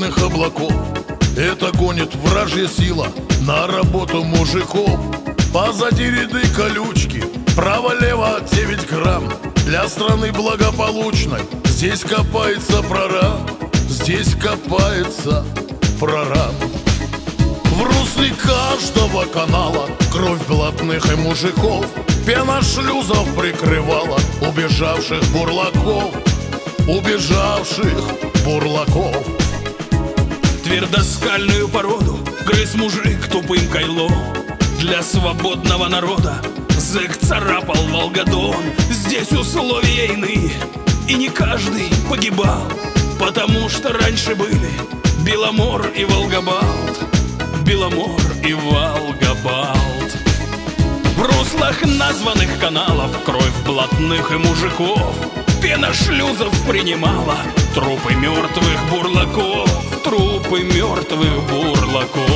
мутных облаков. Это гонит вражья сила на работу мужиков. Позади ряды колючки, право-лево 9 грамм. Для страны благополучной здесь копается прораб Здесь копается прораб. В русле каждого канала Кровь блатных и мужиков. Пена шлюзов прикрывала Убежавших бурлаков. Убежавших бурлаков Твердоскальную породу. Грыз мужик тупым кайлом. Для свободного народа Зэк царапал Волгодон. Здесь условия иные И не каждый погибал. Потому что раньше были Беломор и Волгобалт Беломор и Волгобалт В руслах названных каналов Кровь блатных и мужиков. Пена шлюзов принимала Трупы мертвых бурлаков Трупы мертвых бурлаков.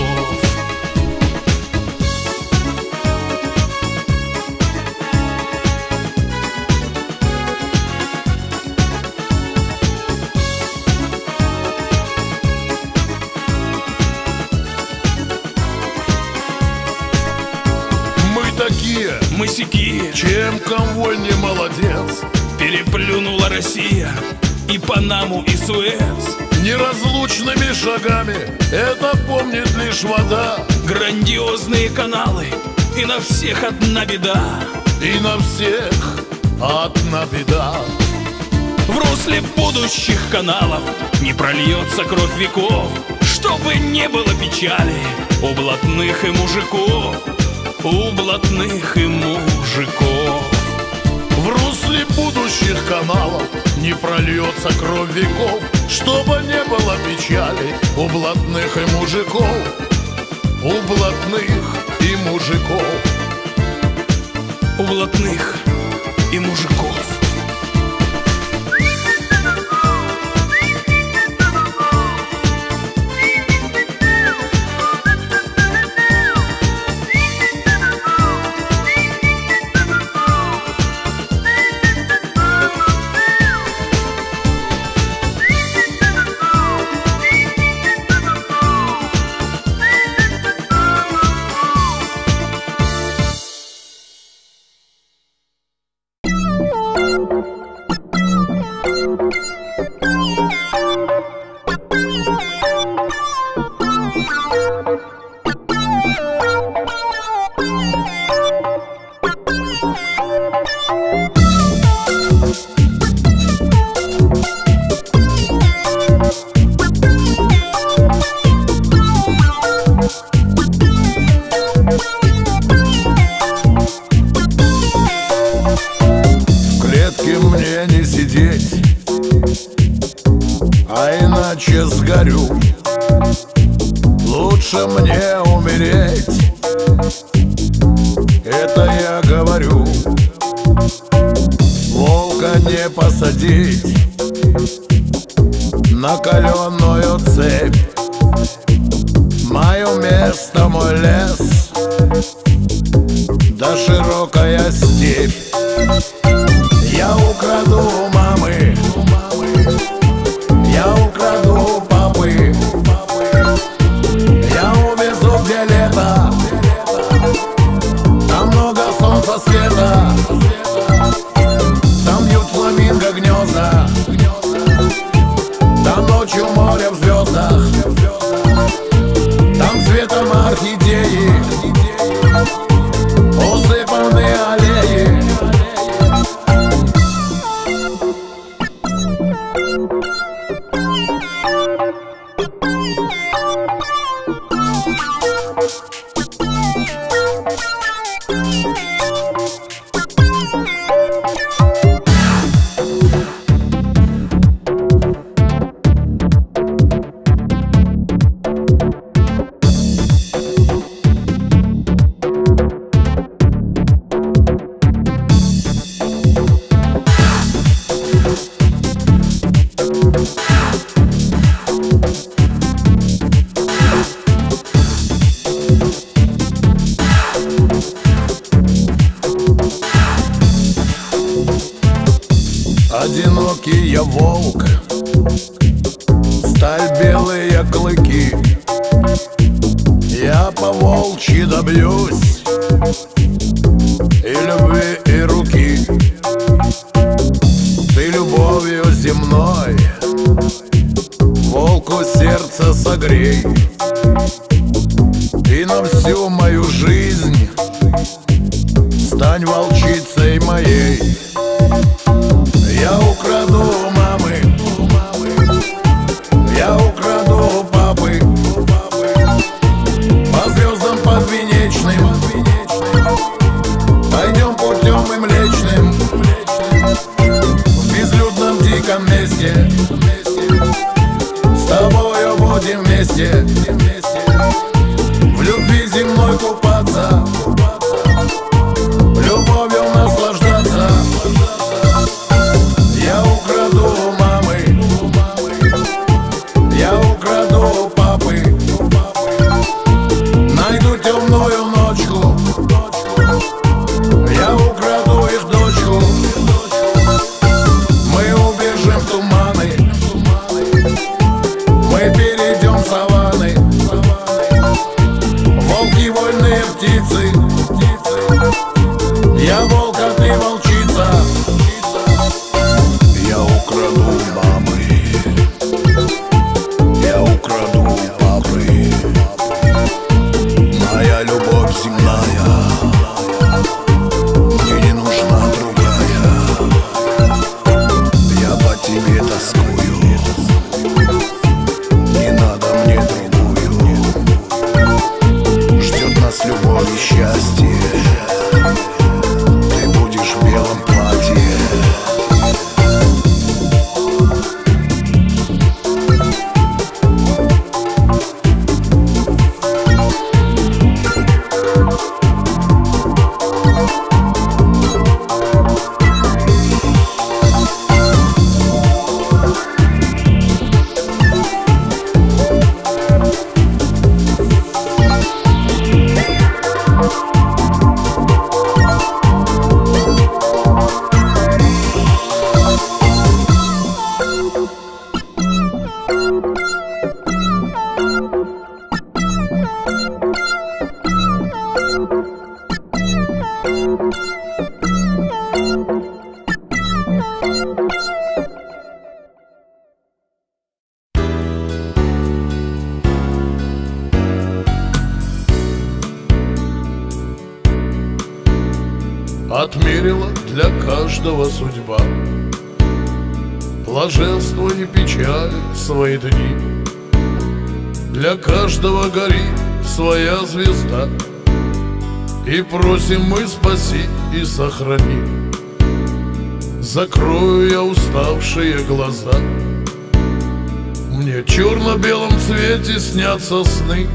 Такие Мысяки Чем конвой не молодец? Переплюнула Россия. И Панаму, и Суэц Неразлучными шагами. Это помнит лишь вода. Грандиозные каналы. И на всех одна беда. И на всех одна беда. В русле будущих каналов Не прольется кровь веков Чтобы не было печали У блатных и мужиков. У блатных и мужиков не прольется кровь веков Чтобы не было печали у блатных и мужиков. У блатных и мужиков. У блатных и мужиков Сохрани. Закрою я уставшие глаза. Мне черно-белом цвете снятся сны.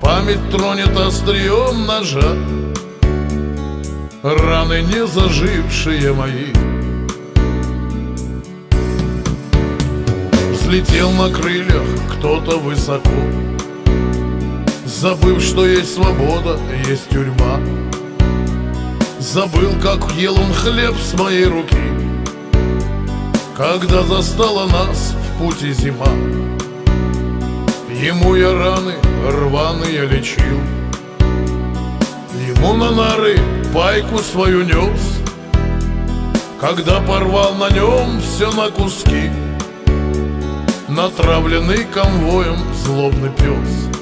Память тронет острием ножа. Раны не зажившие мои. Взлетел на крыльях кто-то высоко. Забыв, что есть свобода, есть тюрьма Забыл, как ел он хлеб с моей руки Когда застала нас в пути зима. Ему я раны рваные лечил Ему на нары пайку свою нес. Когда порвал на нем все на куски Натравленный конвоем злобный пес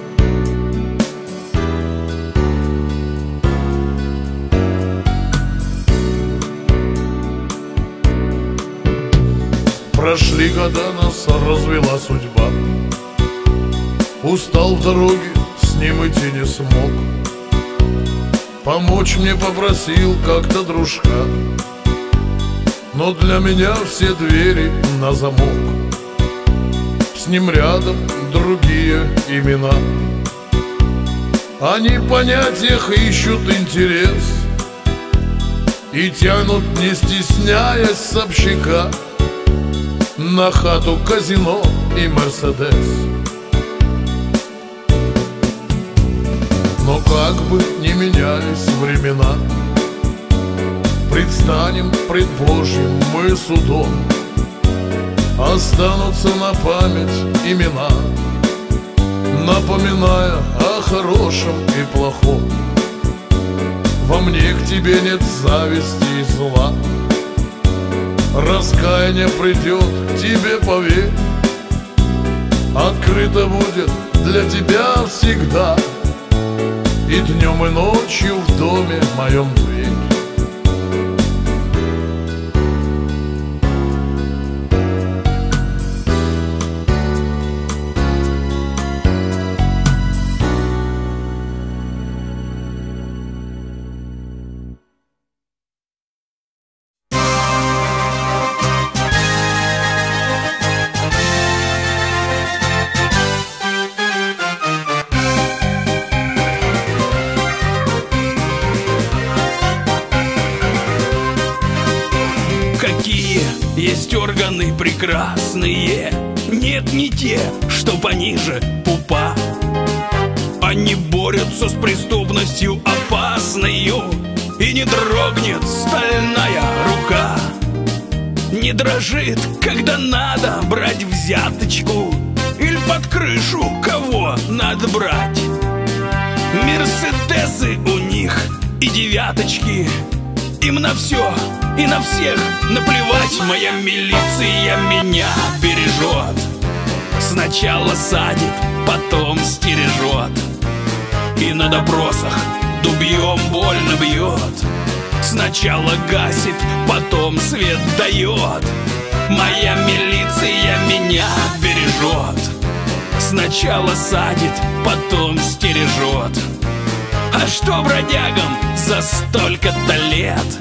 Прошли года, нас развела судьба. Устал в дороге, с ним идти не смог. Помочь мне попросил как-то дружка. Но для меня все двери на замок. С ним рядом другие имена. Они в понятиях ищут интерес И тянут, не стесняясь, с общака На хату казино и Мерседес. Но как бы ни менялись времена Предстанем пред Божьим мы судом. Останутся на память имена Напоминая о хорошем и плохом. Во мне к тебе нет зависти и зла Раскаяние придет тебе, поверь Открыто будет для тебя всегда. И днем и ночью в доме моем дверь дрожит, когда надо брать взяточку Или под крышу кого надо брать. Мерседесы у них и девяточки. Им на все и на всех наплевать. Моя милиция меня бережет. Сначала садит, потом стережет. И на допросах дубьем больно бьет Сначала гасит, потом свет дает Моя милиция меня бережет. Сначала садит, потом стережет. А что бродягам за столько-то лет?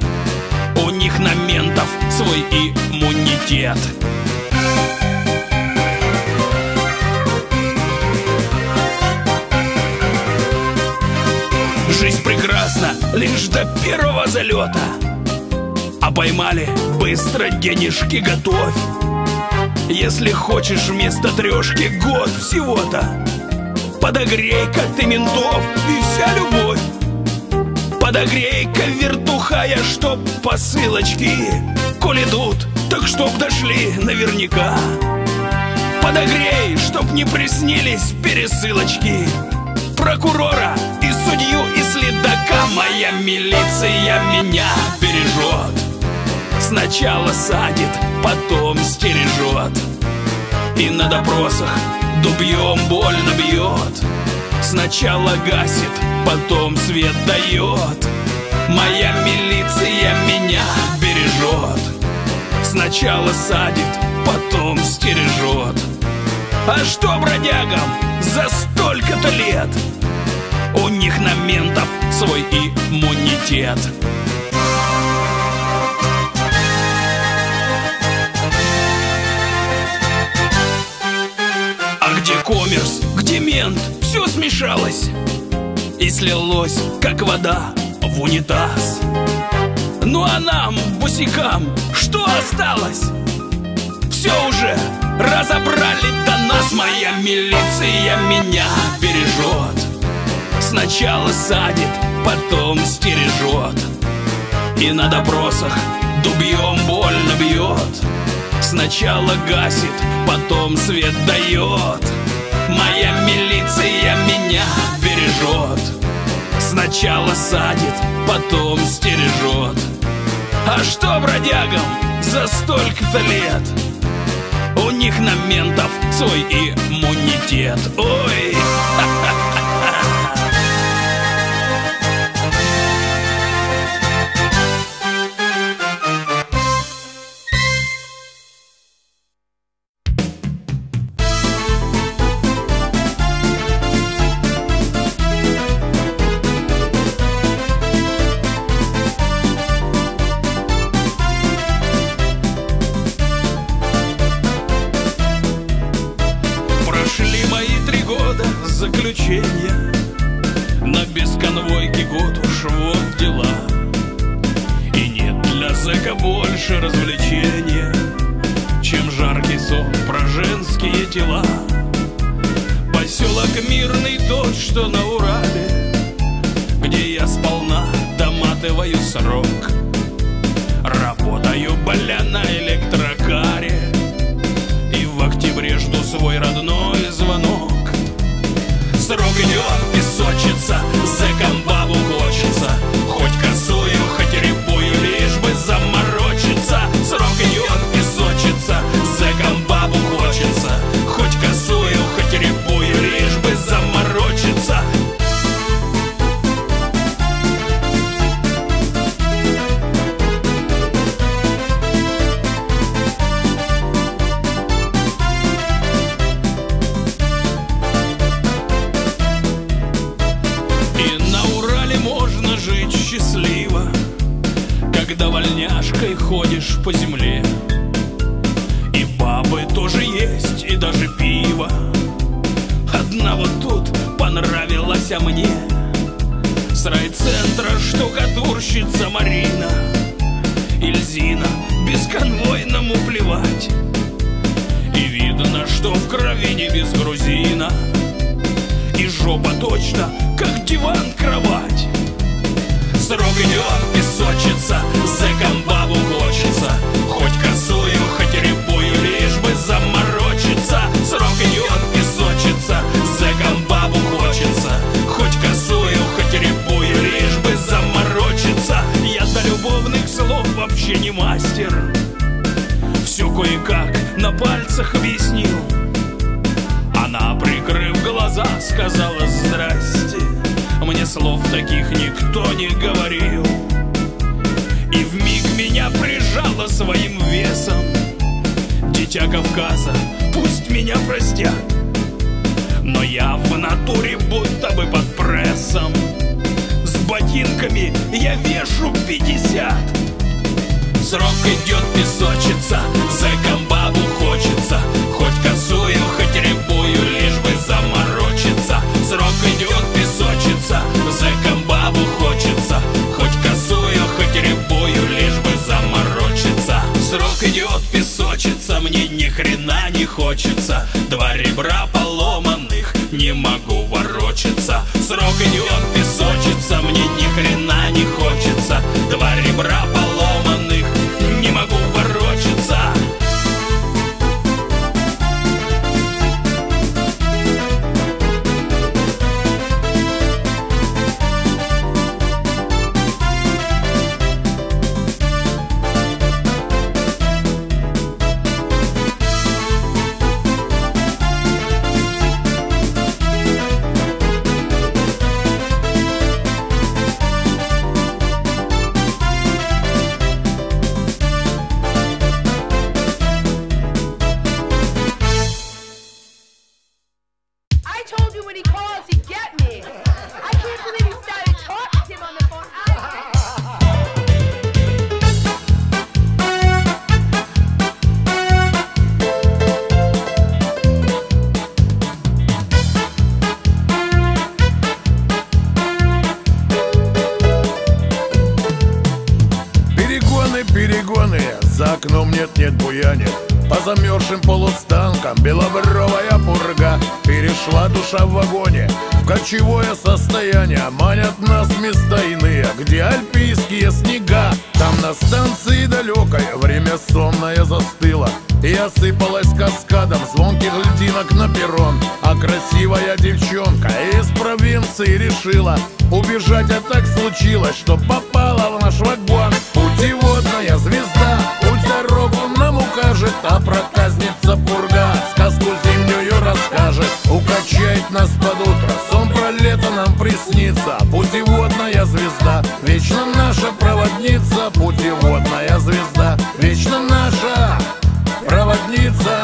У них на ментов свой иммунитет. Жизнь прекрасна лишь до первого залета поймали, быстро денежки готовь. Если хочешь вместо трешки год всего-то Подогрей-ка ты ментов и вся любовь. Подогрей-ка, вертухая, чтоб посылочки Коль идут, так чтоб дошли наверняка. Подогрей, чтоб не приснились пересылочки. Прокурора и судью и следака Моя милиция меня бережет Сначала садит, потом стережет. И на допросах дубьем больно бьет. Сначала гасит, потом свет дает. Моя милиция меня бережет. Сначала садит, потом стережет. А что бродягам за столько-то лет? У них на ментов свой иммунитет где коммерс? Где мент? Все смешалось и слилось, как вода в унитаз Ну а нам, бусикам, что осталось? Все уже разобрали до нас Моя милиция меня бережет Сначала садит, потом стережет И на допросах дубьем больно бьет Сначала гасит, потом свет дает. Моя милиция меня бережет. Сначала садит, потом стережет. А что бродягам за столько-то лет? У них на ментов свой иммунитет. Ой, штукатурщица Марина? Ильзина бесконвойному плевать. И видно, что в крови не без грузина. И жопа точно, как диван-кровать. Срок идет, песочится, зэком вообще не мастер. Все кое-как на пальцах объяснил. Она, прикрыв глаза, сказала здрасте Мне слов таких никто не говорил И вмиг меня прижала своим весом. Дитя Кавказа, пусть меня простят. Но я в натуре будто бы под прессом. С ботинками я вешу пятьдесят Срок идет песочится, зэком бабу хочется. Хоть косую, хоть рябую, лишь бы заморочиться. Срок идет песочится, зэком бабу хочется. Хоть косую, хоть рябую, лишь бы заморочиться. Срок идет песочится, мне ни хрена не хочется. Два ребра поломанных, не могу ворочаться. Срок идет песочится, мне ни хрена не хочется. Два ребра душа в вагоне. Кочевое состояние Манят нас места иные, где альпийские снега. Там на станции далекой время сонное застыло. И осыпалась каскадом звонких льдинок на перрон. А красивая девчонка из провинции решила Убежать, а так случилось, что попала в наш вагон. Путеводная звезда, путь дорогу нам укажет А проказница Укачает нас под утро, сон про лето нам приснится. Путеводная звезда, вечно наша проводница. Путеводная звезда, вечно наша проводница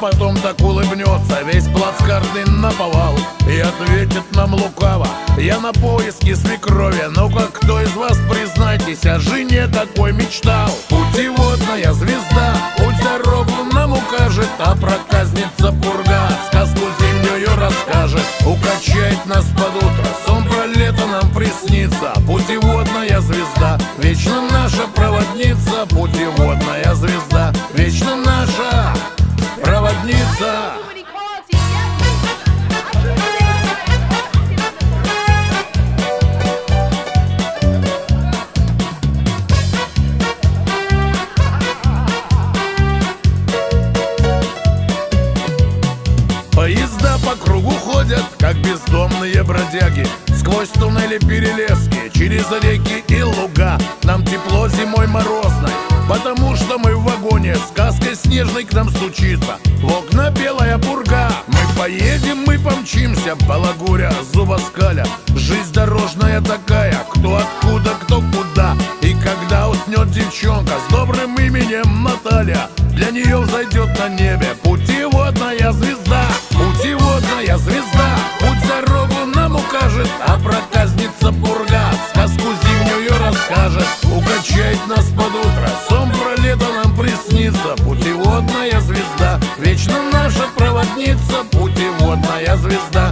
потом так улыбнется Весь плацкартный наповал И ответит нам лукаво Я на поиске свекрови но как кто из вас, признайтесь О жене такой мечтал? Путеводная звезда Путь дорогу нам укажет А проказница пурга Сказку зимнюю расскажет. Укачает нас под утро Сон про лето нам приснится. Путеводная звезда Вечно наша проводница бездомные бродяги. Сквозь туннели перелески, через реки и луга. Нам тепло зимой морозной, потому что мы в вагоне. Сказкой снежной к нам стучится, в окна белая бурга Мы поедем, мы помчимся, балагуря, зубоскаля. Жизнь дорожная такая, кто откуда, кто куда. И когда уснет девчонка, звезда.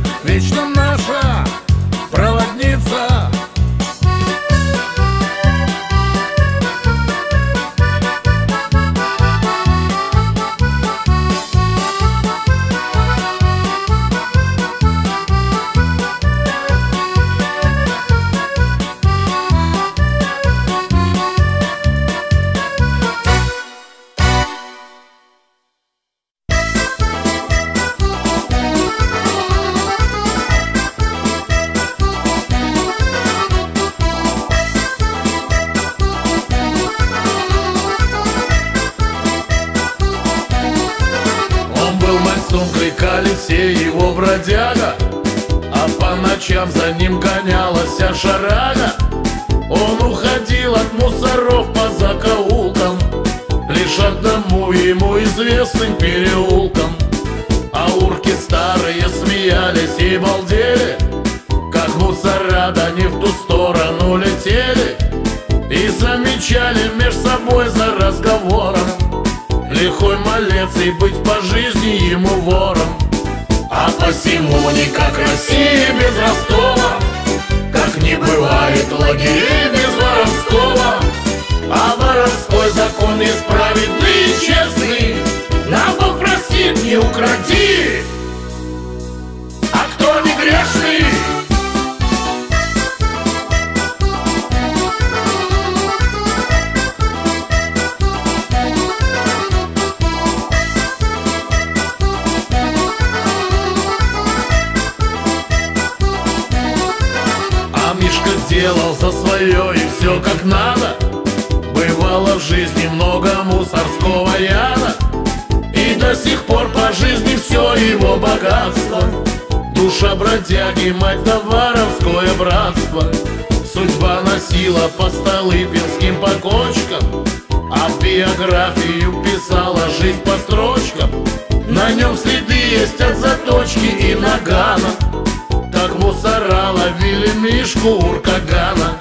Тимур Кагана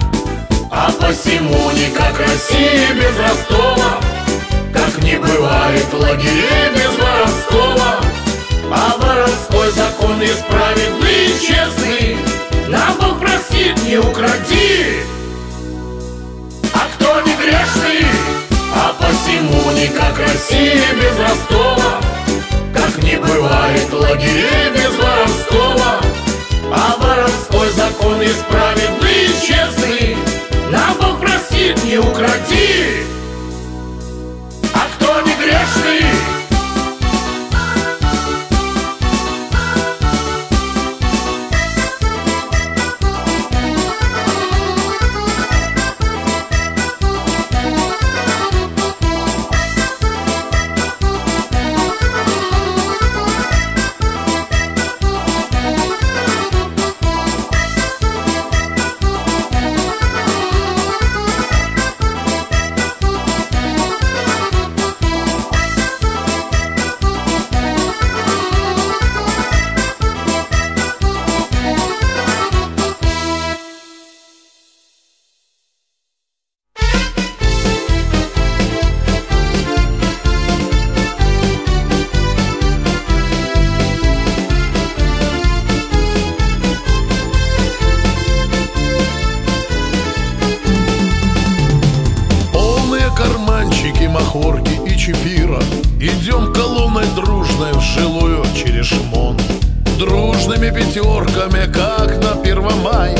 А посему не как Россия без Ростова. Как не бывает лагерей без Воростова А воровской закон и справедливый, и честный. Нам Бог простит, не укради. А кто не грешный, а посему не как Россия без Ростова. Как не бывает лагерей без махорки и чефира. Идем колонной дружной в жилую через шмон. Дружными пятерками, как на Первомай.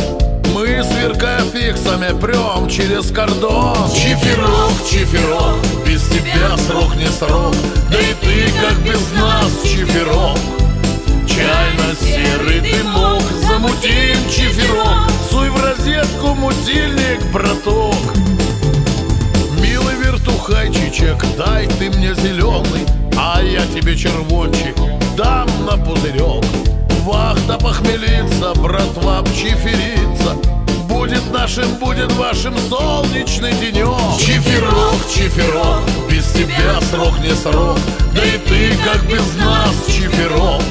Мы, сверкая фиксами, прем через кордон. Чифирок, чифирок, без тебя срок не срок. Да и ты, как без нас, чифирок. Чайно-серый дымок, замутим чифирок. Суй в розетку мутильник, браток. Милый вертухайчичек, дай ты мне зеленый А я тебе червончик дам на пузырек. Вахта похмелится, братва пчиферится Будет нашим, будет вашим солнечный денек Чиферок, чиферок, без тебя срок не срок. Да и ты, как без нас, чиферок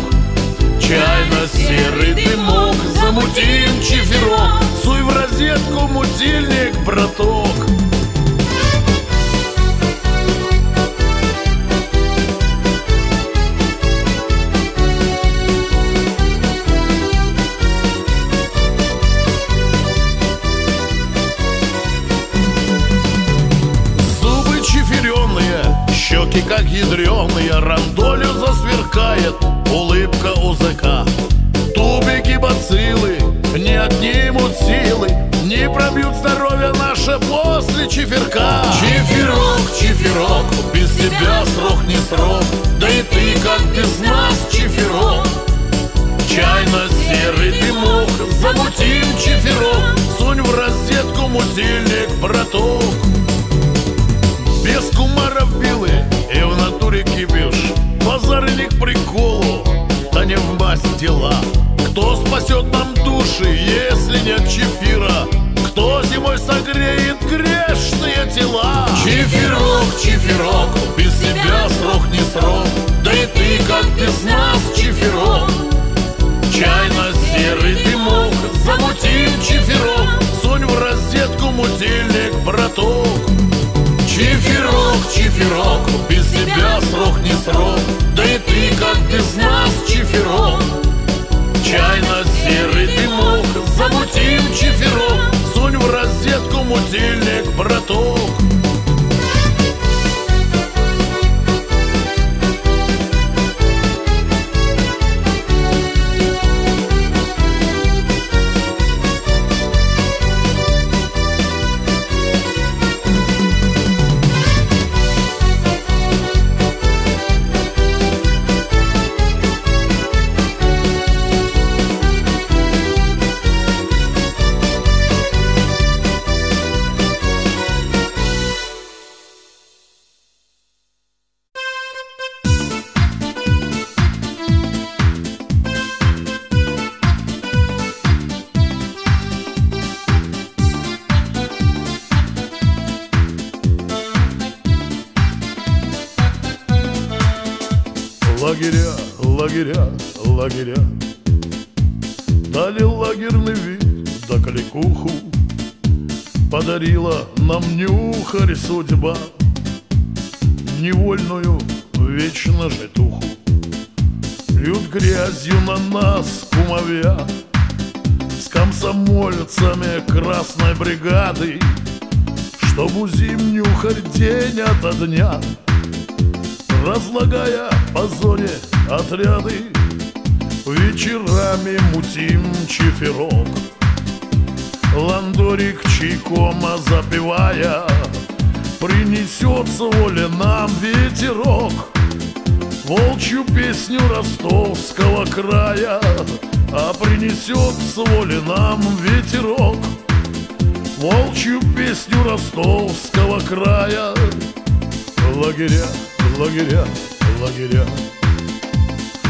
Чайно-серый дымок, замутим чиферок Суй в розетку мутильник, браток как ядреные Рандолю засверкает улыбка узыка Тубики бациллы не отнимут силы Не пробьют здоровье наше после чиферка. Чиферок, чиферок, без тебя срок не срок. Да и ты как без нас чиферок. Чайно-серый дымок, замутим чиферок. Сунь в розетку мутильник, браток. Без кумаров билы и в натуре кипиш Базары не к приколу, да не в масть дела. Кто спасет нам души, если нет чефира? Кто зимой согреет грешные тела? Чефирок, чефирок, без тебя срок не срок. Да и ты, как без нас, чефирок. Чайно-серый дымок, замутим чефирок. Сунь в розетку мутильник, браток. Чиферок, чиферок, без тебя срок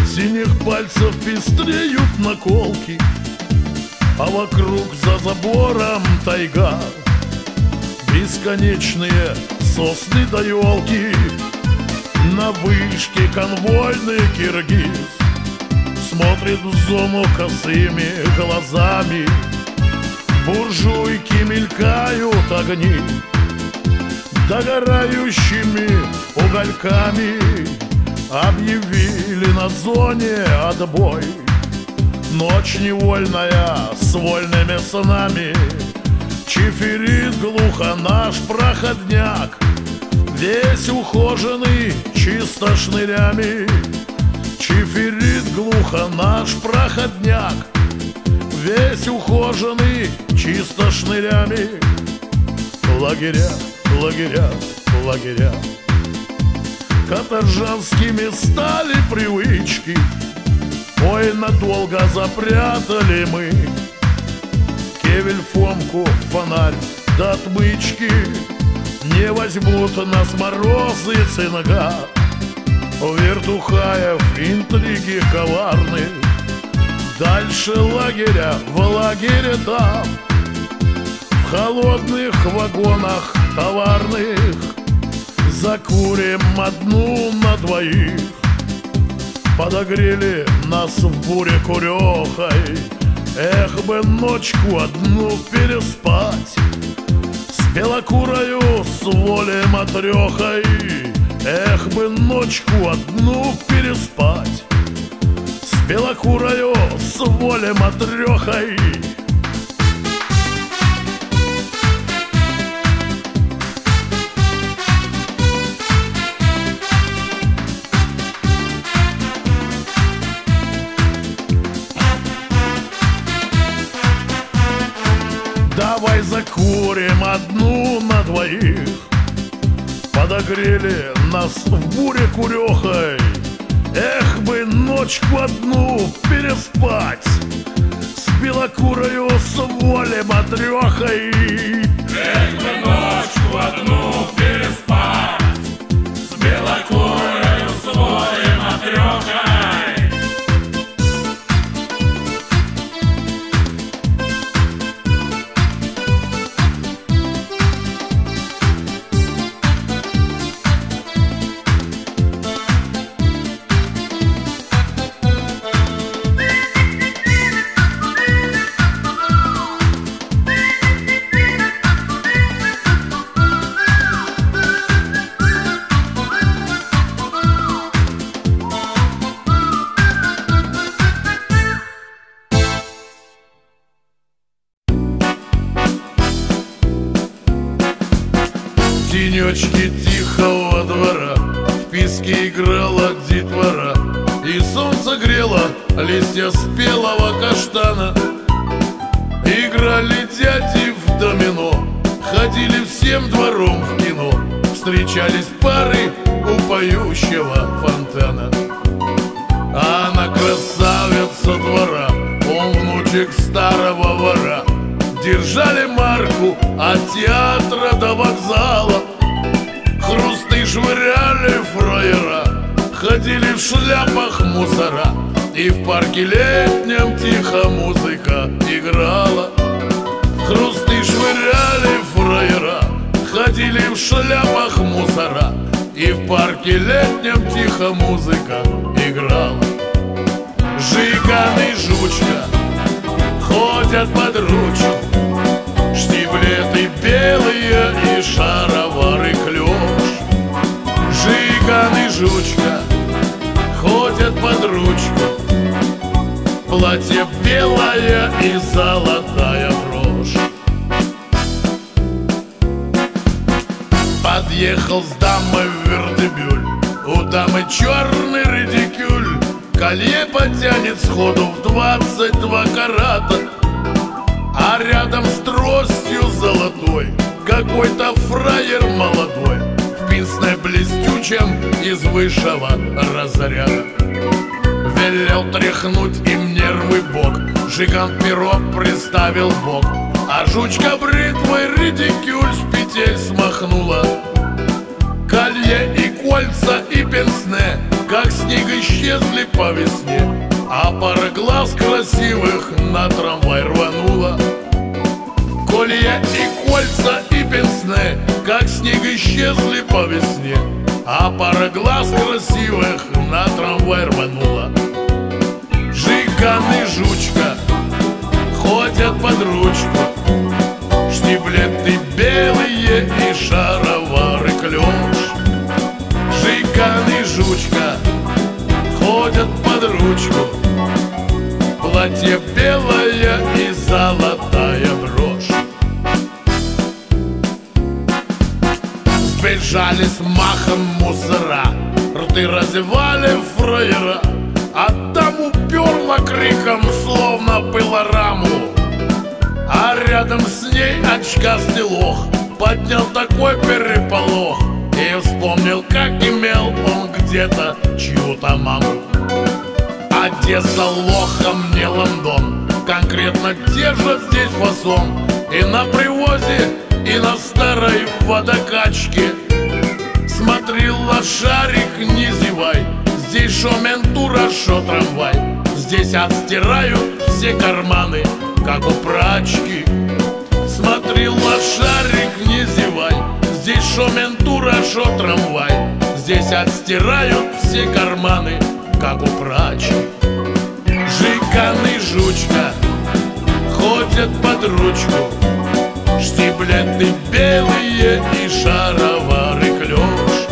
Синих пальцев пестреют наколки А вокруг за забором тайга. Бесконечные сосны да елки На вышке конвойный киргиз. Смотрит в зону косыми глазами Буржуйки мелькают огни. Догорающими угольками Объявили на зоне отбой. Ночь невольная с вольными снами. Чиферит глухо наш проходняк. Весь ухоженный чисто шнырями. Андрюха наш проходняк. Весь ухоженный, чисто шнырями. Лагеря, лагеря, лагеря Каторжанскими стали привычки. Ой, надолго запрятали мы Кевель, Фомку, фонарь да отмычки. Не возьмут нас морозы цинга Вертухаев интриги коварные Дальше лагеря, в лагере там. В холодных вагонах товарных Закурим одну на двоих. Подогрели нас в буре курехой. Эх бы ночку одну переспать. С белокурою, с волей матрехой Эх бы ночку одну переспать. С белокурою, с волей Давай закурим одну на двоих. Подогрели нас в буре курехой. Эх бы ночку одну переспать С белокурою, с волей матрехой Эх бы ночку одну переспать С белокурою пенсне Как снег исчезли по весне А пара глаз красивых на трамвай рванула. Колье и кольца и пенсне Как снег исчезли по весне А пара глаз красивых на трамвай рванула Жучка ходят под ручку. Платье белое и золотая брошь. Сбежали с махом мусора Рты разевали фраера. А там упер Мама криком словно пылораму А рядом с ней очкастый лох Поднял такой переполох. И вспомнил, как имел он где-то чью-то маму. Одесса лохом не Лондон. Конкретно держат здесь фасон. И на привозе, и на старой водокачке. Смотри, лошарик, не зевай. Здесь шо ментура, шо трамвай Здесь отстирают все карманы, как у прачки. Смотри, лошарик, не зевай. Здесь шо ментура, шо трамвай Здесь отстирают все карманы, как у прачки Жиканы, жучка ходят под ручку Штиблеты белые и шаровары клеш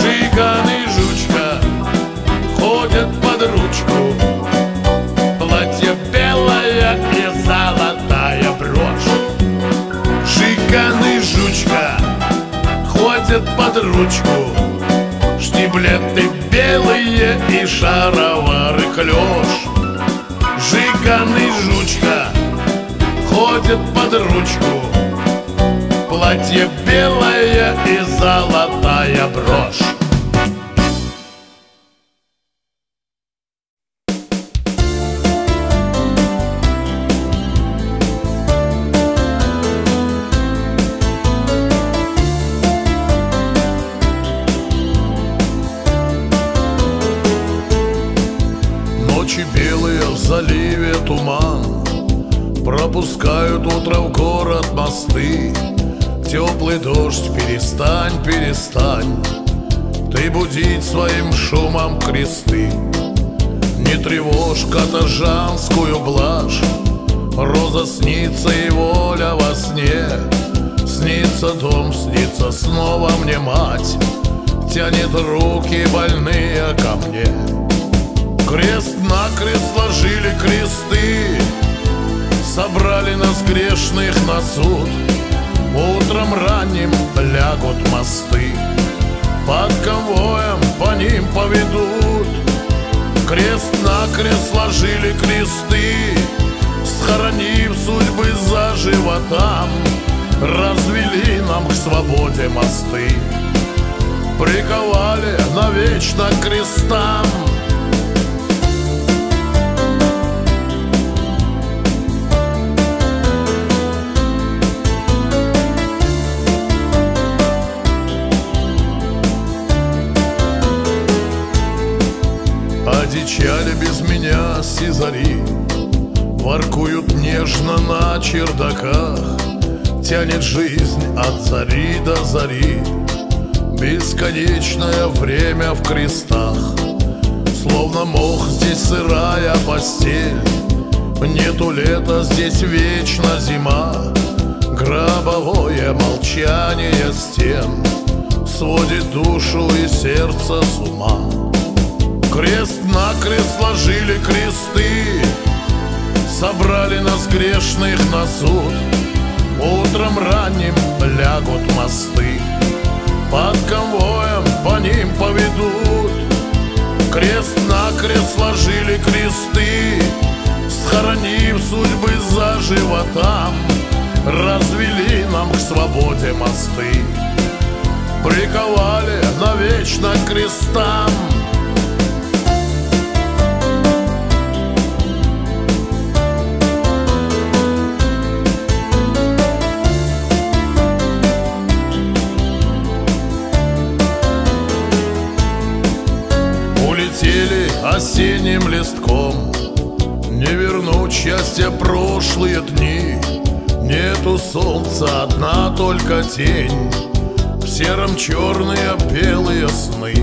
Жиган и ручку. Штиблеты белые и шаровары клеш Жиган и жучка ходят под ручку. Платье белое и золотая брошь мосты. Теплый дождь, перестань, перестань. Ты будить своим шумом кресты. Не тревожь катажанскую блажь. Роза снится и воля во сне. Снится дом, снится снова мне мать. Тянет руки больные ко мне. Крест на крест сложили кресты Собрали нас грешных на суд. Утром ранним лягут мосты. Под конвоем по ним поведут. Крест на крест сложили кресты. Схоронив судьбы за животам Развели нам к свободе мосты. Приковали навечно к крестам меня сизари. Воркуют нежно на чердаках Тянет жизнь от зари до зари. Бесконечное время в крестах Словно мох здесь сырая постель. Нету лета, здесь вечно зима. Гробовое молчание стен Сводит душу и сердце с ума Крест на крест сложили кресты Собрали нас грешных на суд. Утром ранним лягут мосты Под конвоем по ним поведут. Крест на крест сложили кресты Схоронив судьбы за животам Развели нам к свободе мосты Приковали навечно к крестам осенним листком. Не вернуть счастья прошлые дни. Нету солнца, одна только тень. В сером черные белые сны.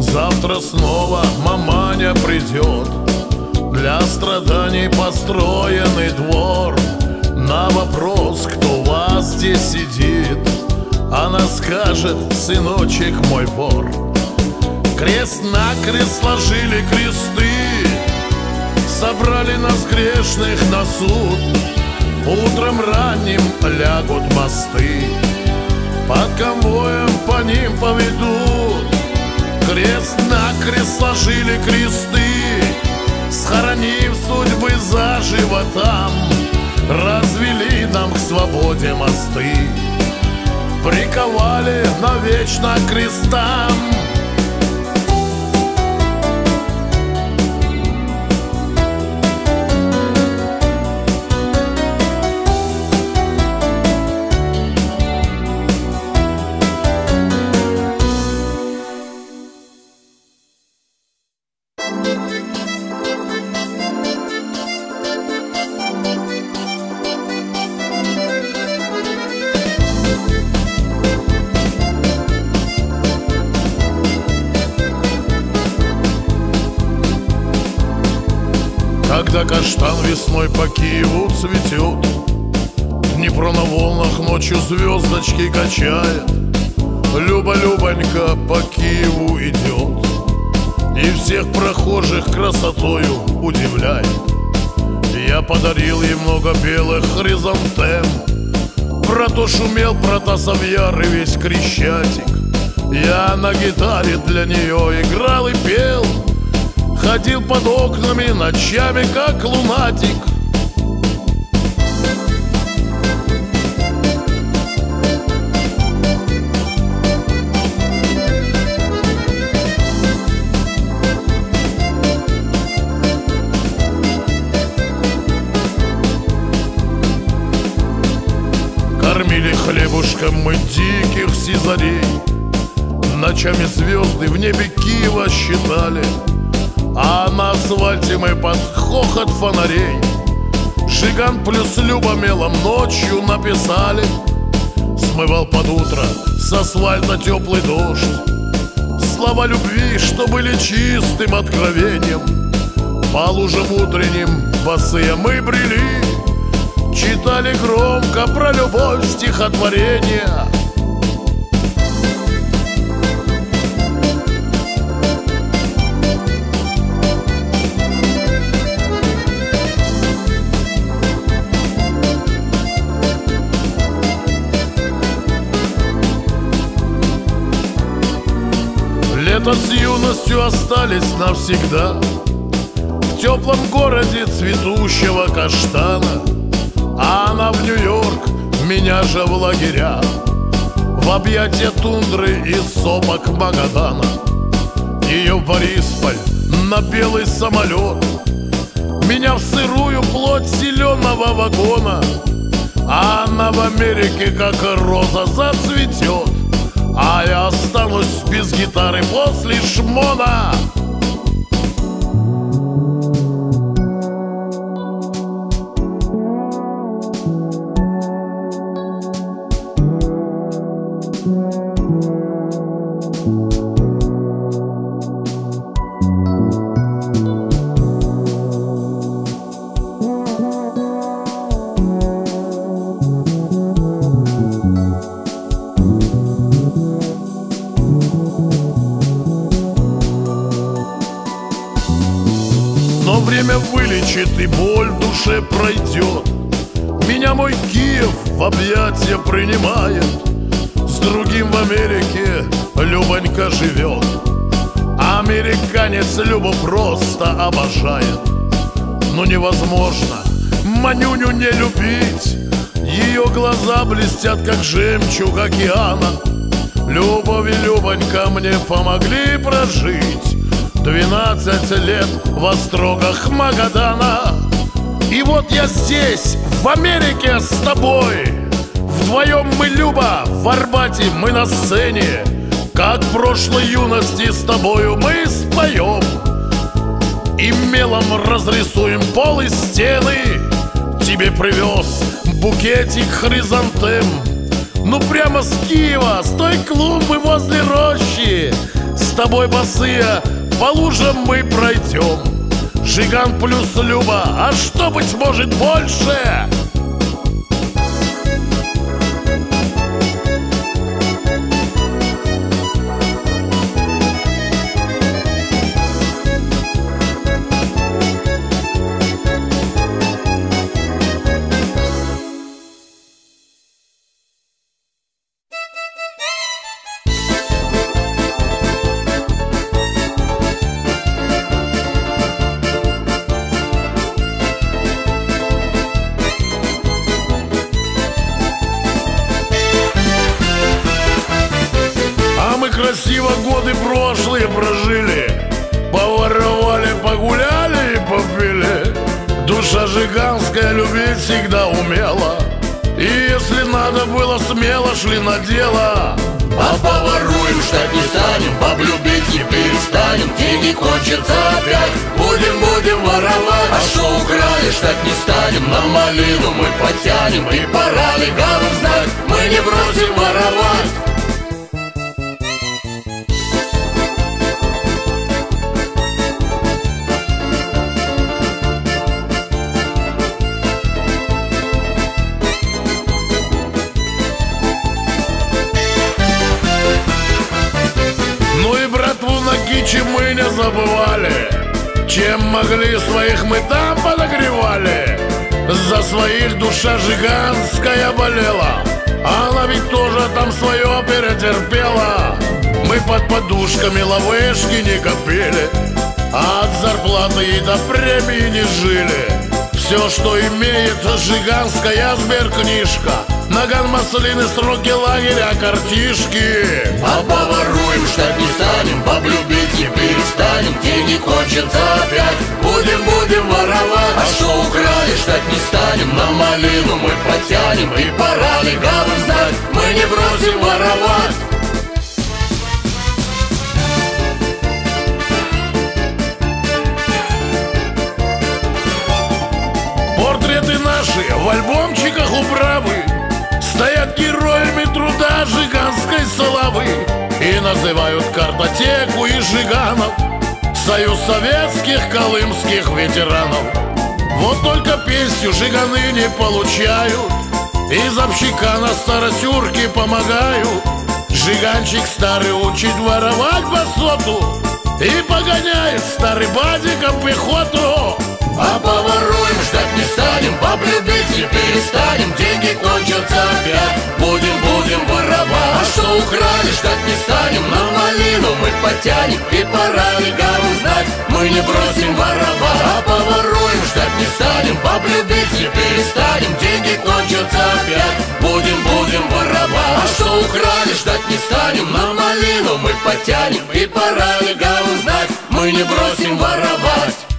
Завтра снова маманя придет. Для страданий построенный двор. На вопрос, кто вас здесь сидит Она скажет, сыночек мой вор Крест на крест сложили кресты Собрали нас грешных на суд. Утром ранним лягут мосты Под конвоем по ним поведут. Крест на крест сложили кресты Схоронив судьбы заживо там. Развели нам к свободе мосты Приковали навечно крестам Протасов Яр и весь Крещатик. Я на гитаре для нее играл и пел. Ходил под окнами ночами, как лунатик хлебушком мы диких сизарей. Ночами звезды в небе Киева считали. А на асфальте мы под хохот фонарей. Жиган плюс Люба мелом ночью написали. Смывал под утро с асфальта теплый дождь. Слова любви, что были чистым откровением? По лужам утренним босые мы брели Читали громко про любовь стихотворения Лето с юностью остались навсегда. В теплом городе цветущего каштана А она в Нью-Йорк, меня же в лагеря. В объятия тундры и сопок Магадана. Ее в Борисполь на белый самолет Меня в сырую плоть зеленого вагона. А она в Америке, как роза, зацветет а я останусь без гитары после шмона время вылечит и боль в душе пройдет. Меня мой Киев в объятия принимает С другим в Америке Любонька живет. Американец Любу просто обожает. Но невозможно Манюню не любить. Ее глаза блестят, как жемчуг океана. Любовь и Любонька мне помогли прожить Двенадцать лет в острогах Магадана. И вот я здесь, в Америке с тобой. Вдвоем мы, Люба, в Арбате мы на сцене. Как в прошлой юности с тобою мы споем. И мелом разрисуем пол и стены. Тебе привез букетик хризантем. Ну прямо с Киева, с той клумбы возле рощи. С тобой босые по лужам мы пройдем Жиган плюс Люба, а что быть может больше? Кичи мы не забывали. Чем могли своих мы там подогревали. За своих душа жиганская болела Она ведь тоже там свое перетерпела. Мы под подушками ловешки не копили А от зарплаты и до премии не жили. Все, что имеет жиганская сберкнижка Наган маслины, сроки лагеря, картишки. А поворуем, ждать не станем Баб любить не перестанем Деньги кончатся опять. Будем, будем воровать. А что украли, ждать не станем На малину мы потянем И пора легавым знать. Мы не бросим воровать. Портреты наши в альбомчиках управы Стоят героями труда жиганской славы И называют картотеку и жиганов Союз советских колымских ветеранов. Вот только песню жиганы не получают Из общака на старосюрке помогают. Жиганчик старый учит воровать басоту И погоняет старый бадиком пехоту А поворуем, ждать не станем Баб любить не перестанем Деньги кончатся опять. Будем, будем воровать. А что украли, ждать не станем На малину мы потянем И пора легавым знать Мы не бросим воровать. А поворуем, ждать не станем Баб любить не перестанем Деньги кончатся опять. Будем, будем воровать. А что украли, ждать не станем На малину мы потянем И пора легавым знать Мы не бросим воровать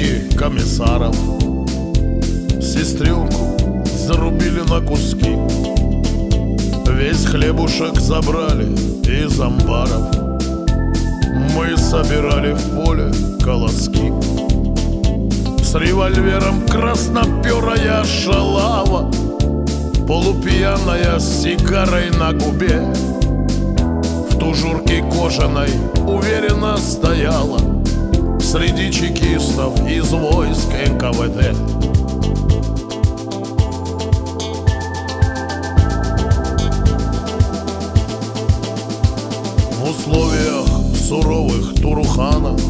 восторги комиссаров Сестренку зарубили на куски. Весь хлебушек забрали из амбаров. Мы собирали в поле колоски. С револьвером красноперая шалава Полупьяная с сигарой на губе. В тужурке кожаной уверенно стояла Среди чекистов из войск НКВД. В условиях суровых Туруханов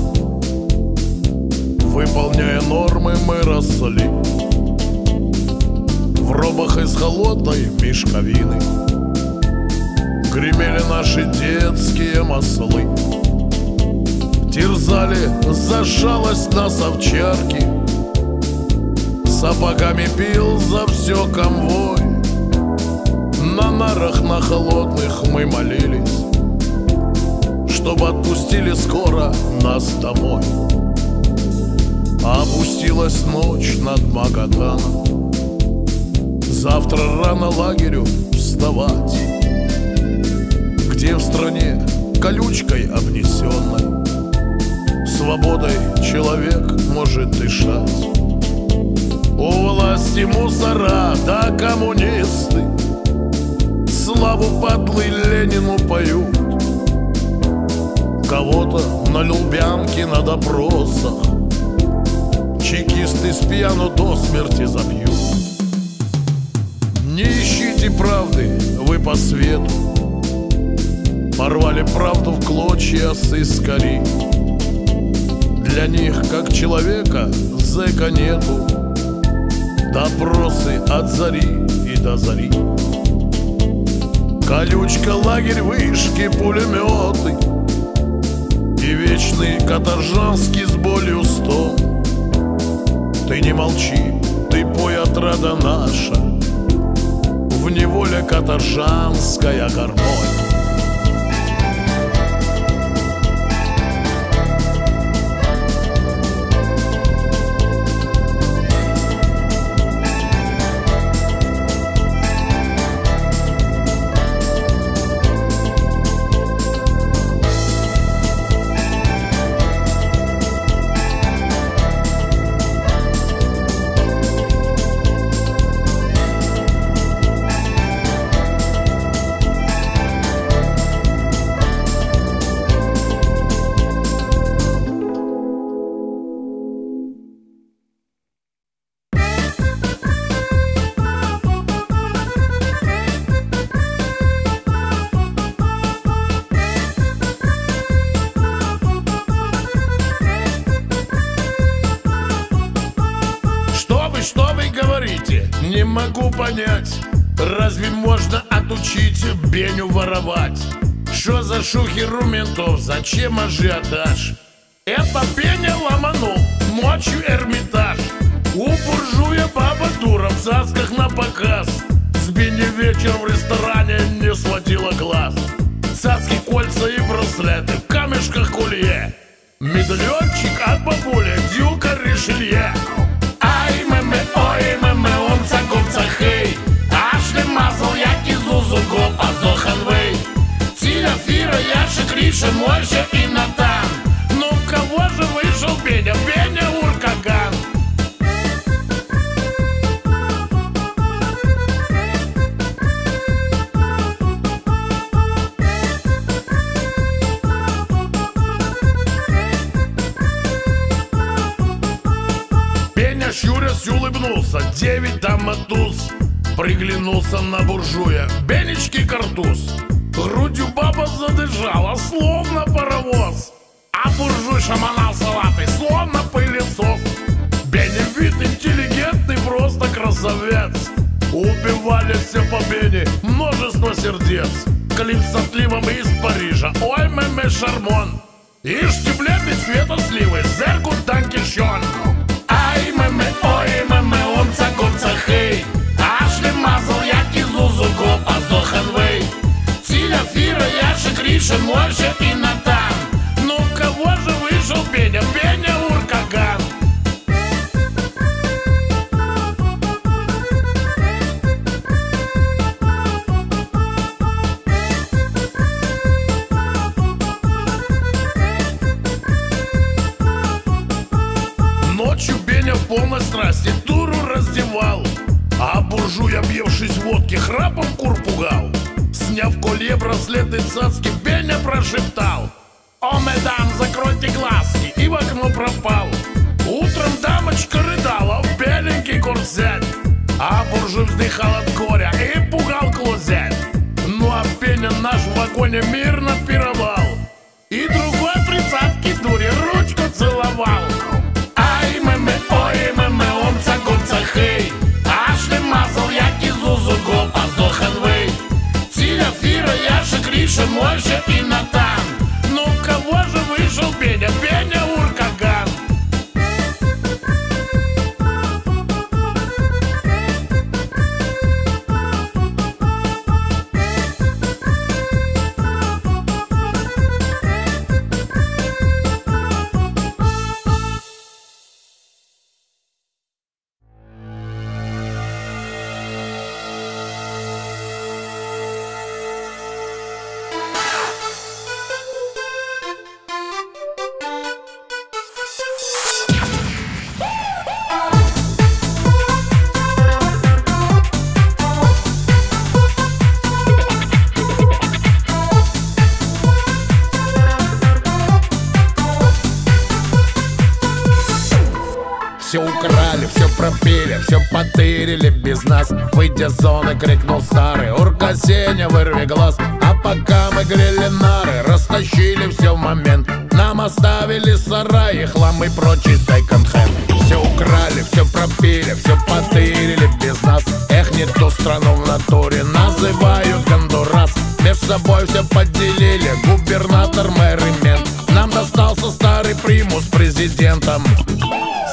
Выполняя нормы мы росли. В робах из холодной мешковины Гремели наши детские маслы Терзали за жалость нас овчарки. Сапогами пил за все конвой. На нарах на холодных мы молились Чтобы отпустили скоро нас домой. Опустилась ночь над Магаданом. Завтра рано лагерю вставать Где в стране колючкой обнесенной Свободой человек может дышать. У власти мусора да коммунисты Славу падлы Ленину поют. Кого-то на Любянке на допросах Чекисты с пьяну до смерти забьют. Не ищите правды вы по свету. Порвали правду в клочья сыскари Для них, как человека, зэка нету. Допросы от зари и до зари. Колючка, лагерь, вышки, пулеметы. И вечный каторжанский с болью стол. Ты не молчи, ты пой отрада наша. В неволе каторжанская гармонь понять Разве можно отучить Беню воровать? Что за шухер у ментов? Зачем ажиотаж? Это Беня ломанул Ночью Эрмитаж У буржуя баба дура В цацках на показ С Бенни вечер в ресторане Не сводила глаз Цацки, кольца и браслеты В камешках колье Медальончик от бабули красавец Убивали все по Бене множество сердец. Клип с отливом из Парижа. Ой, меме шармон. Ишь, теплее цвета сливы. Зерку данкишон Ай, меме, ой, меме, умца, гумца, хей. Ашли мазал, як зузу, гоп, азоханвей Циля, фира, яша, криша, мойша и натан Прошептал О, медам, закройте глазки, и в окно пропал. Утром дамочка рыдала в беленький корсет. А буржуй вздыхал от горя и пугал клозет Ну а Пеня наш в вагоне мирно пировал. И другой при цапке дуре ручку целовал. Ай, меме, ой, меме, омца, гумца, хей Ашли мазал, як зузу, гоп, азоханвей Циля, фира, яша, криша, мойша пока мы грели нары Растащили все в момент. Нам оставили сараи, хлам и прочий секонд-хенд Все украли, все пропили, все потырили без нас. Эх, не ту страну в натуре Называют Гондурас. Меж собой все поделили Губернатор, мэр и мент. Нам достался старый примус президентом.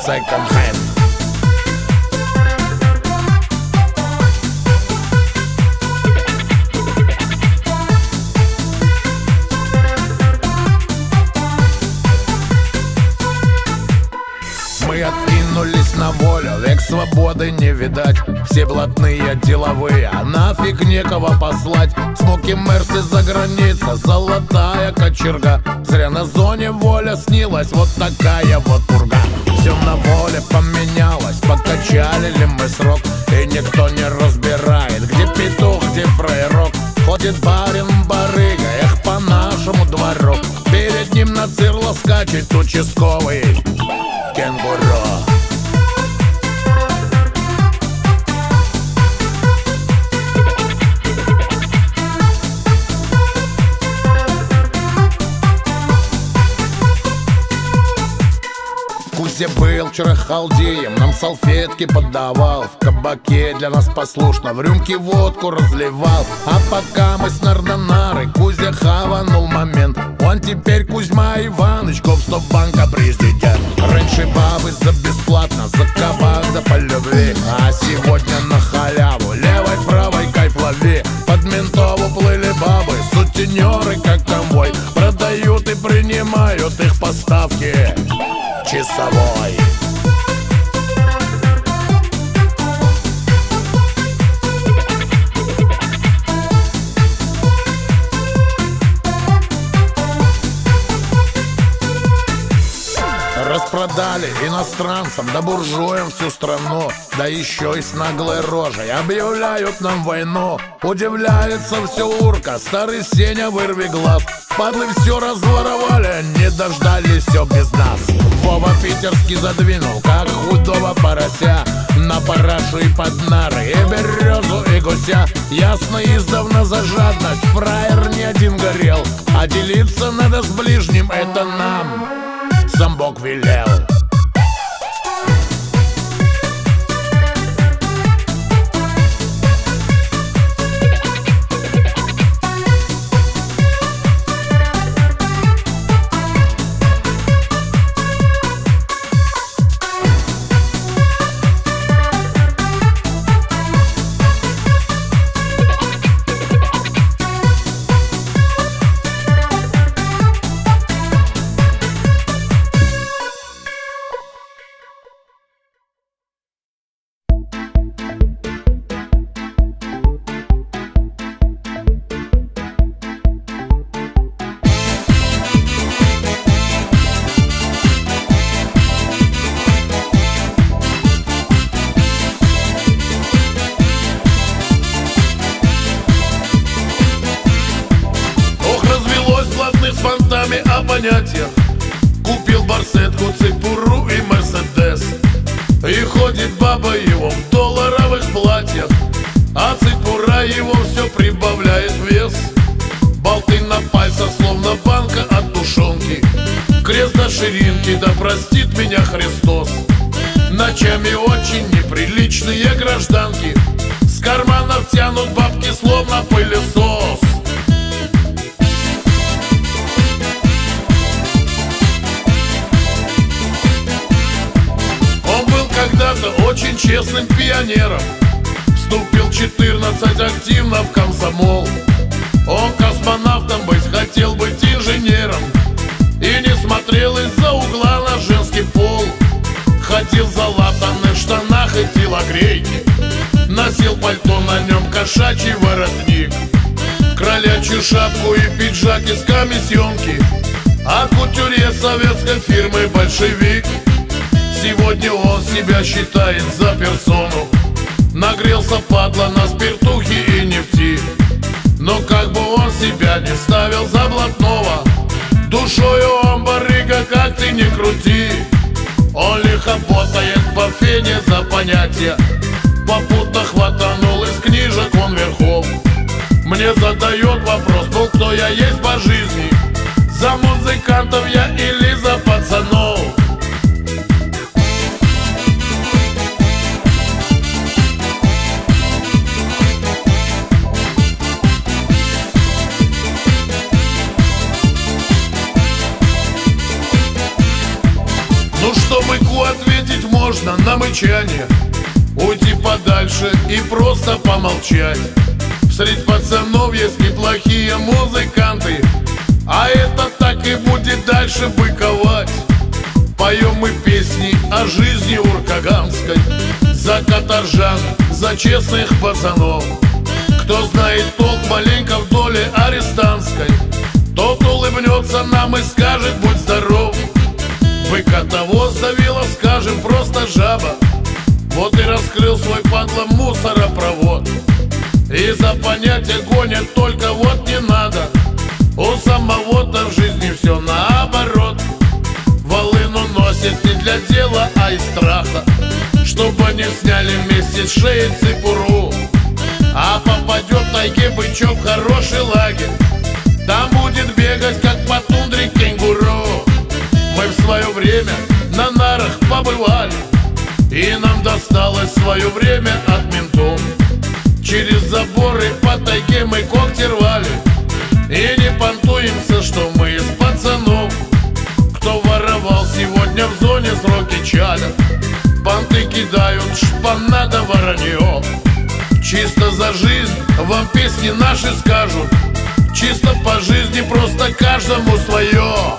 Second на волю, век свободы не видать. Все блатные деловые, а нафиг некого послать. Смоки Мерсы за граница, золотая кочерга. Зря на зоне воля снилась, вот такая вот пурга. Все на воле поменялось, покачали ли мы срок. И никто не разбирает, где петух, где фрейрок Ходит барин барыга, эх, по нашему двору Перед ним на цирло скачет участковый кенгуру Кузя был вчера халдеем, нам салфетки подавал В кабаке для нас послушно, в рюмке водку разливал. А пока мы с Нардонарой, Кузя хаванул момент Он теперь Кузьма Иваныч, гоп банка президент. Раньше бабы за бесплатно, за кабак да по любви. А сегодня на халяву, левой, правой кайф лови. Под ментову плыли бабы, сутенеры как конвой. Продают и принимают их поставки часовой. Распродали иностранцам да буржуям всю страну Да еще и с наглой рожей. Объявляют нам войну Удивляется все урка, старый Сеня вырви глаз. Падлы все разворовали, не дождались все без нас. Вова питерский задвинул, как худого порося На парашу и под нары, и березу, и гуся. Ясно издавна за жадность, фраер не один горел. А делиться надо с ближним, это нам сам Бог падла на спиртухе и нефти. Но как бы он себя не ставил за блатного Душою он барыга, как ты не крути. Он лихо ботает по фене за понятия Попутно хватанул из книжек он верхом Мне задает вопрос, ну кто я есть по жизни? За музыкантов я или за пацанов мычание Уйти подальше и просто помолчать. Среди пацанов есть неплохие музыканты. А это так и будет дальше быковать. Поем мы песни о жизни уркаганской. За каторжан, за честных пацанов. Кто знает толк маленько в доле арестантской Тот улыбнется нам и скажет будь здоров Быка того сдавила, скажем, просто жаба? Вот и раскрыл свой падла мусоропровод. И за понятие гонят только вот не надо. У самого-то в жизни все наоборот. Волыну носит не для дела, а из страха. Чтобы не сняли вместе с шеи цепуру. А попадет в тайге бычок в хороший лагерь. Там будет бегать, как по тундре кенгуру мы в свое время на нарах побывали. И нам досталось свое время от ментов. Через заборы по тайге мы когти рвали. И не понтуемся, что мы из пацанов. Кто воровал сегодня в зоне сроки чалят. Понты кидают, шпанада воронье. Чисто за жизнь вам песни наши скажут. Чисто по жизни просто каждому свое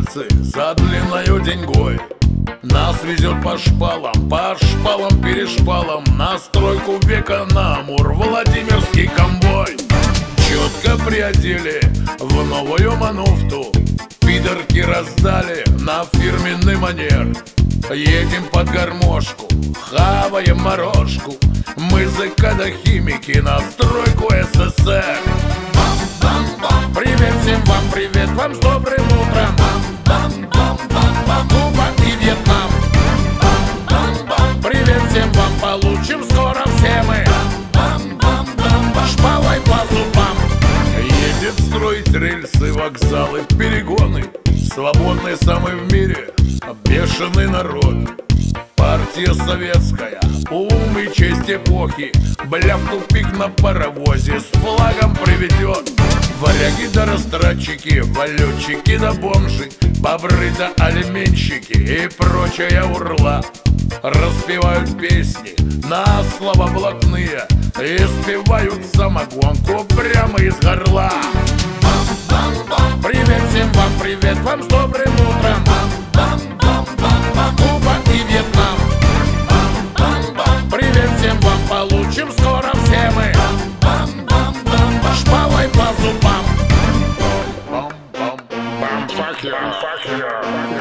комсомольцы за длинною деньгой. Нас везет по шпалам, по шпалам, перешпалам На стройку века на Амур, Владимирский конвой Четко приодели в новую мануфту Пидорки раздали на фирменный манер. Едем под гармошку, хаваем морожку Музыка да химики на стройку СССР привет всем вам, привет вам с добрым утром. Бам-бам-бам-бам, Куба и Вьетнам. Бам-бам-бам, привет всем вам, получим скоро все мы. Шпалой по зубам. Едет строить рельсы, вокзалы, перегоны. Свободный самый в мире, бешеный народ Партия советская, ум и честь эпохи. Бля в тупик на паровозе с флагом приведет Варяги да растратчики, валютчики да бомжи Бобры да алименщики и прочая урла. Распевают песни на слова блатные И спевают самогонку прямо из горла. Привет всем вам, привет вам с добрым утром. Куба и Вьетнам. Привет всем вам, получим скоро все мы. Шпалой по зубам. Fuck yeah, fuck yeah.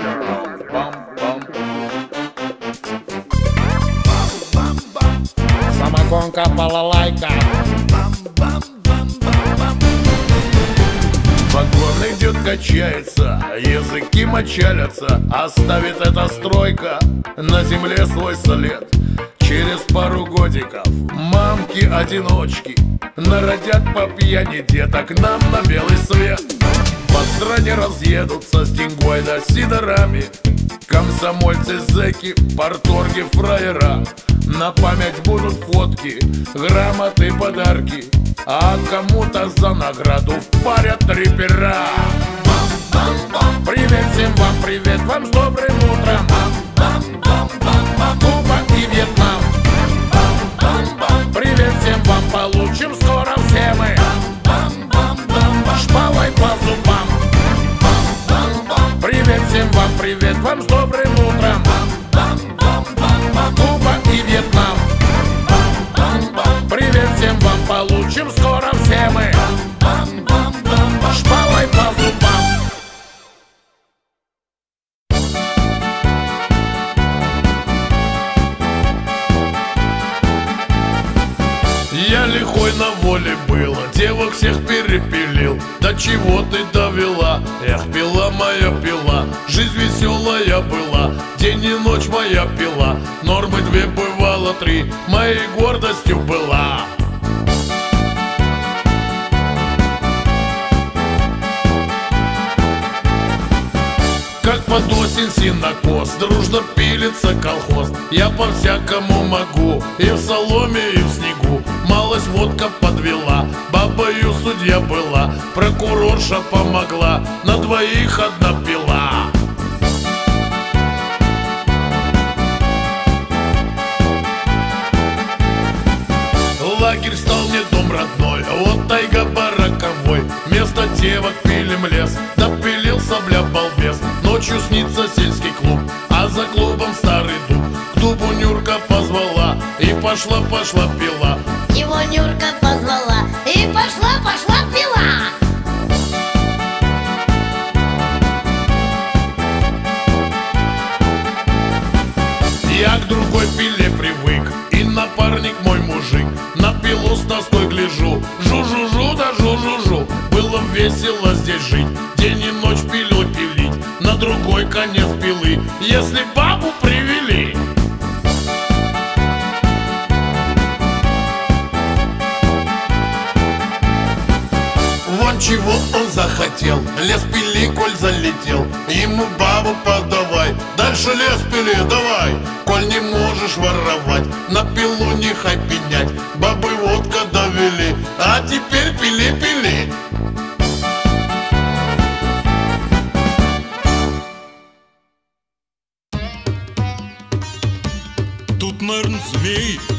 Вагон идет, качается, языки мочалятся Оставит эта стройка на земле свой след. Через пару годиков мамки-одиночки Народят по пьяни деток нам на белый свет. По стране разъедутся с деньгой да сидорами. Комсомольцы, зэки, порторги, фраера. На память будут фотки, грамоты, подарки А кому-то за награду впарят три пера Привет всем вам, привет вам с добрым утром. Куба и Вьетнам. Привет всем вам, получим скоро все мы. Шпалой по зубам. Привет всем вам, привет вам с добрым утром. Куба и Вьетнам лихой на воле был, девок всех перепилил. До чего ты довела, эх, пила моя пила. Жизнь веселая была, день и ночь моя пила. Нормы две бывало три, моей гордостью была. Как под осень синокос Дружно пилится колхоз. Я по-всякому могу. И в соломе, и в снегу Малость водка подвела. Бабою судья была Прокурорша помогла На двоих одна пила. Лагерь стал мне дом родной Вот тайга бараковой. Вместо девок пилим лес Допилил сабля балбес. Ночью снится сельский клуб А за клубом старый дуб. К дубу Нюрка позвала И пошла-пошла пила. Его Нюрка позвала И пошла-пошла пила. Я к другой пиле привык И напарник мой мужик. На пилу с тоской гляжу Жу-жу-жу, да жу-жу-жу. Было весело здесь жить День и ночь пилой пилить На другой конец пилы. Если бабу захотел Лес пили, коль залетел. Ему бабу подавай. Дальше лес пили, давай. Коль не можешь воровать На пилу не хай пенять Бабы водка довели А теперь пили-пили Тут, наверное, змеи.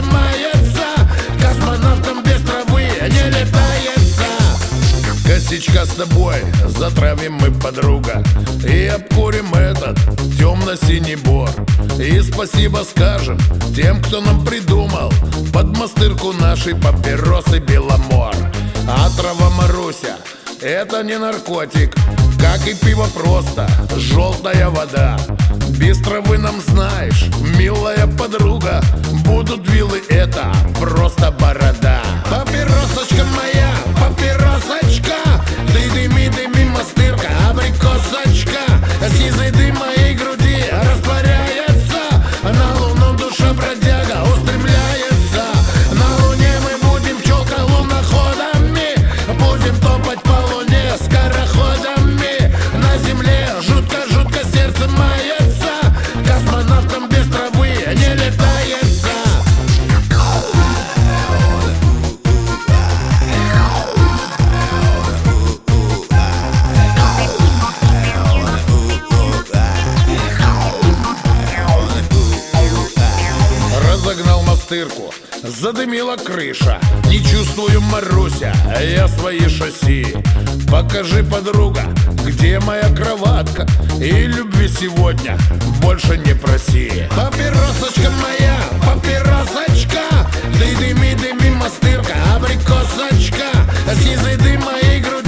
Жутко-жутко сердце мается Космонавтам без травы не летается. Косичка с тобой, затравим мы подруга. И обкурим этот темно-синий бор. И спасибо скажем тем, кто нам придумал Под мастырку нашей папиросы Беломор А трава Маруся это не наркотик, как и пиво просто, желтая вода. Без травы нам знаешь, милая подруга Будут вилы это просто борода. Папиросочка моя, папиросочка. Ты дыми, дыми, мастырка, абрикосочка. Сизый дым Покажи, подруга, где моя кроватка? И любви сегодня больше не проси. Папиросочка моя, папиросочка. Ты дыми, дыми, мастырка, абрикосочка. Сизый дым а моей груди